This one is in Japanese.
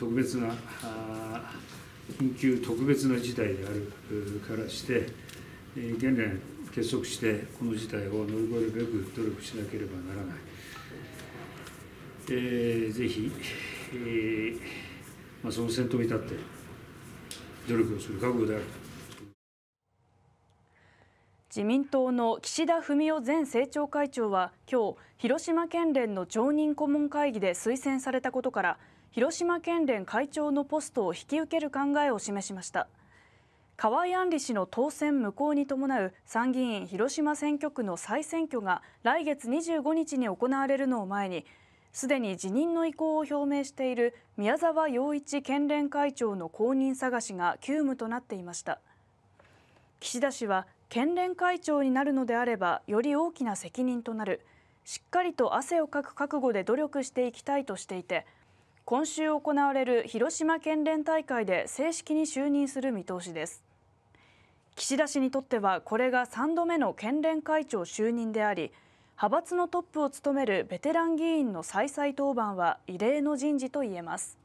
特別な緊急特別な事態であるからして、現在結束してこの事態を乗り越えるべく努力しなければならない、えー、ぜひ、えーまあ、その先頭に立って努力をする覚悟である。と自民党の岸田文雄前政調会長は今日広島県連の常任顧問会議で推薦されたことから広島県連会長のポストを引き受ける考えを示しました。河井案里氏の当選無効に伴う参議院広島選挙区の再選挙が来月25日に行われるのを前にすでに辞任の意向を表明している宮沢洋一県連会長の後任探しが急務となっていました。岸田氏は県連会長になるのであればより大きな責任となる。しっかりと汗をかく覚悟で努力していきたいとしていて今週行われる広島県連大会で正式に就任する見通しです。岸田氏にとってはこれが3度目の県連会長就任であり派閥のトップを務めるベテラン議員の再々登板は異例の人事といえます。